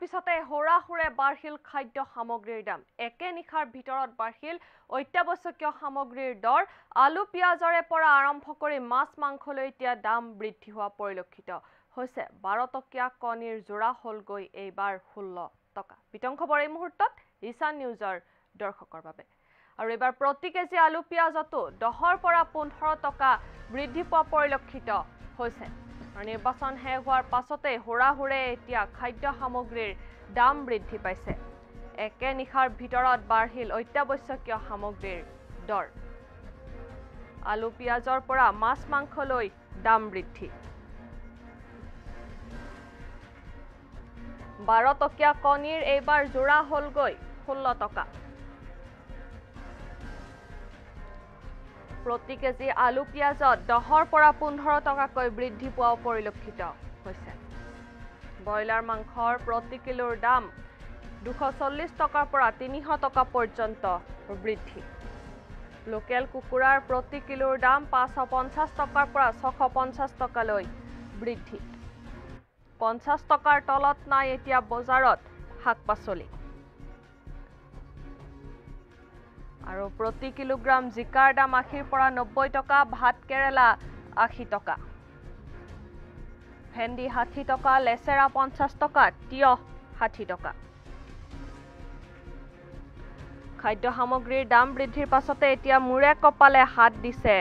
পিছতে হোৰাহোৰে বাঢ়িল খাদ্য সামগ্ৰীৰ দাম। একে নিশাৰ ভিতৰত বাঢ়িল অত্যাৱশ্যকীয় সামগ্ৰীৰ দৰ। আলু পিঁয়াজৰে পৰা আৰম্ভ কৰি মাছ মাংসলৈ এতিয়া দাম বৃদ্ধি হোৱা পৰিলক্ষিত হৈছে। বাৰ টকীয়া কণীৰ যোৰা হ'লগৈ এইবাৰ ষোল্ল টকা। বিতং খবৰ এই মুহূৰ্তত ঈশান নিউজৰ দৰ্শকৰ বাবে। আৰু এইবাৰ প্ৰতি কেজি আলু পিঁয়াজতো দহৰ পৰা পোন্ধৰ টকা বৃদ্ধি পোৱা পৰিলক্ষিত হৈছে। নিৰ্বাচন শেষ হোৱাৰ পাছতে হোৰাহোৰে এতিয়া খাদ্য সামগ্ৰীৰ দাম বৃদ্ধি পাইছে। একে নিশাৰ ভিতৰত বাঢ়িল অত্যাৱশ্যকীয় সামগ্ৰীৰ দৰ। আলু পিঁয়াজৰ পৰা মাছ মাংসলৈ দাম বৃদ্ধি। বাৰ টকীয়া কণীৰ এইবাৰ যোৰা হ'লগৈ ষোল্ল টকা। প্ৰতি কেজি আলু পিঁয়াজত দহৰ পৰা পোন্ধৰ টকাকৈ বৃদ্ধি পোৱাও পৰিলক্ষিত হৈছে। ব্ৰইলাৰ মাংসৰ প্ৰতি কিলোৰ দাম দুশ চল্লিছ টকাৰ পৰা তিনিশ টকা পৰ্যন্ত বৃদ্ধি। লোকেল কুকুৰাৰ প্ৰতি কিলোৰ দাম পাঁচশ পঞ্চাছ টকাৰ পৰা ছশ পঞ্চাছ টকালৈ বৃদ্ধি। পঞ্চাছ টকাৰ তলত নাই এতিয়া বজাৰত শাক পাচলি আৰু প্ৰতি কিলোগ্ৰাম জিকাৰ দাম আশীৰ পৰা নব্বৈ টকা ভাত কেৰেলা আশী টকা। ভেন্দি ষাঠি টকা লেচেৰা পঞ্চাছ টকা তিয়হ ষাঠি টকা। খাদ্য সামগ্ৰীৰ দাম বৃদ্ধিৰ পাছতে এতিয়া মূৰে কপালে হাত দিছে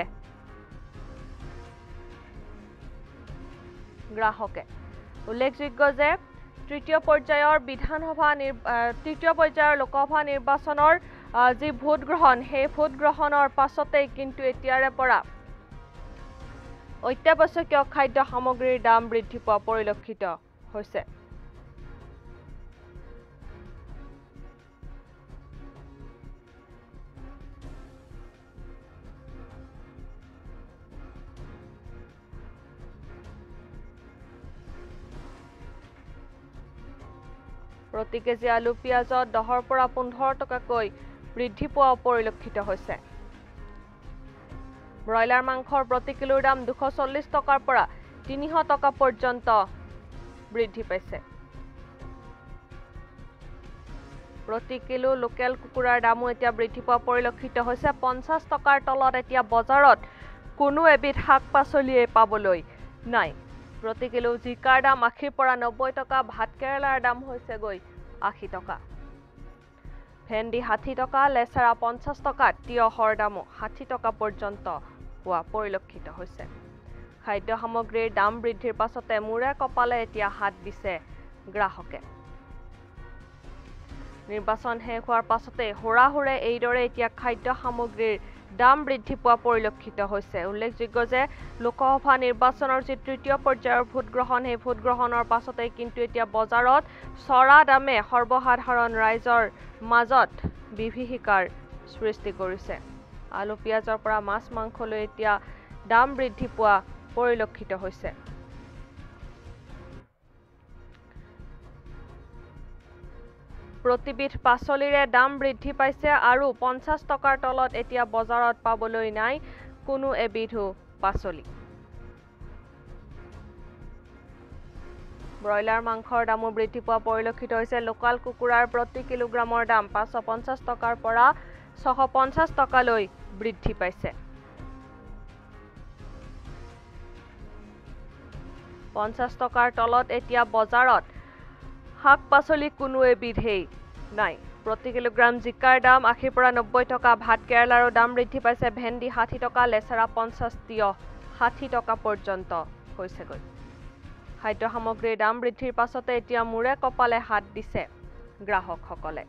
গ্ৰাহকে। উল্লেখযোগ্য যে তৃতীয় পৰ্যায়ৰ বিধানসভা তৃতীয় পৰ্যায়ৰ লোকসভা নিৰ্বাচনৰ যি ভোট গ্ৰহণ। সেই ভোট গ্ৰহণৰ পাছতেই কিন্তু এতিয়াৰে পৰা অত্যাৱশ্যকীয় খাদ্য সামগ্ৰীৰ দাম বৃদ্ধি পোৱা পৰিলক্ষিত হৈছে। প্ৰতি কেজি আলু পিঁয়াজত দহৰ পৰা পোন্ধৰ টকাকৈ বৃদ্ধি পোৱাও পৰিলক্ষিত হৈছে। ব্ৰইলাৰ মাংসৰ প্ৰতি কিলোৰ দাম দুশ চল্লিছ টকাৰ পৰা তিনিশ টকা পৰ্যন্ত বৃদ্ধি পাইছে। প্ৰতি কিলো লোকেল কুকুৰাৰ দামো এতিয়া বৃদ্ধি পোৱা পৰিলক্ষিত হৈছে। পঞ্চাছ টকাৰ তলত এতিয়া বজাৰত কোনো এবিধ শাক পাচলিয়ে পাবলৈ নাই। প্ৰতি কিলো জিকাৰ দাম আশীৰ পৰা নব্বৈ টকা ভাত কেৰেলাৰ দাম হৈছেগৈ আশী টকা। ভেন্দি ষাঠি টকা লেচেৰা পঞ্চাছ টকা তিয়হৰ দামো ষাঠি টকা পৰ্যন্ত হোৱা পৰিলক্ষিত হৈছে। খাদ্য সামগ্ৰীৰ দাম বৃদ্ধিৰ পাছতে মূৰে কপালে এতিয়া হাত দিছে গ্ৰাহকে। নিৰ্বাচন শেষ হোৱাৰ পাছতে হোৰাহোৰে এইদৰে এতিয়া খাদ্য সামগ্ৰীৰ দাম বৃদ্ধি পোৱা পৰিলক্ষিত হৈছে। উল্লেখযোগ্য যে লোকসভা নিৰ্বাচনৰ যি তৃতীয় পৰ্যায়ৰ ভোটগ্ৰহণ সেই ভোটগ্ৰহণৰ পাছতেই কিন্তু এতিয়া বজাৰত চৰা দামে সৰ্বসাধাৰণ ৰাইজৰ মাজত বিভীষিকাৰ সৃষ্টি কৰিছে। আলু পিঁয়াজৰ পৰা মাছ মাংসলৈ এতিয়া দাম বৃদ্ধি পোৱা পৰিলক্ষিত হৈছে। প্ৰতিবিধ পাচলিৰে দাম বৃদ্ধি পাইছে আৰু পঞ্চাছ টকাৰ তলত এতিয়া বজাৰত পাবলৈ নাই কোনো এবিধো পাচলি। ব্ৰইলাৰ মাংসৰ দামো বৃদ্ধি পোৱা পৰিলক্ষিত হৈছে। লোকেল কুকুৰাৰ প্ৰতি কিলোগ্ৰামৰ দাম পাঁচশ পঞ্চাছ টকাৰ পৰা ছশ পঞ্চাছ টকালৈ বৃদ্ধি পাইছে। পঞ্চাছ টকাৰ তলত এতিয়া বজাৰত শাক পাচলি কোনো এবিধেই নাই। প্ৰতি কিলোগ্ৰাম জিকাৰ দাম আশীৰ পৰা নব্বৈ টকা ভাত কেৰেলাৰো দাম বৃদ্ধি পাইছে। ভেন্দি ষাঠি টকা লেচেৰা পঞ্চাছ তিয়হ ষাঠি টকা পৰ্যন্ত হৈছেগৈ। খাদ্য সামগ্ৰীৰ দাম বৃদ্ধিৰ পাছতে এতিয়া মূৰে কপালে হাত দিছে গ্ৰাহকসকলে।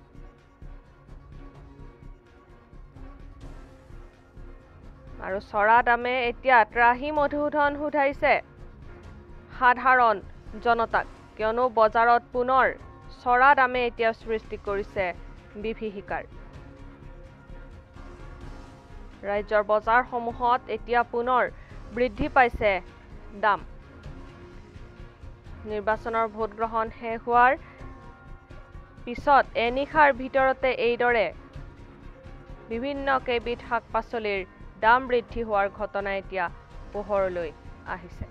আৰু চৰা দামে এতিয়া ত্ৰাহি মধুসূধন সোধাইছে সাধাৰণ জনতাক কিয়নো বজাৰত পুনৰ চৰা দামে এতিয়া সৃষ্টি কৰিছে বিভীষিকাৰ। ৰাজ্যৰ বজাৰসমূহত এতিয়া পুনৰ বৃদ্ধি পাইছে দাম। নিৰ্বাচনৰ ভোটগ্ৰহণ শেষ হোৱাৰ পিছত এনিশাৰ ভিতৰতে এইদৰে বিভিন্ন কেইবিধ শাক পাচলিৰ দাম বৃদ্ধি হোৱাৰ ঘটনা এতিয়া পোহৰলৈ আহিছে।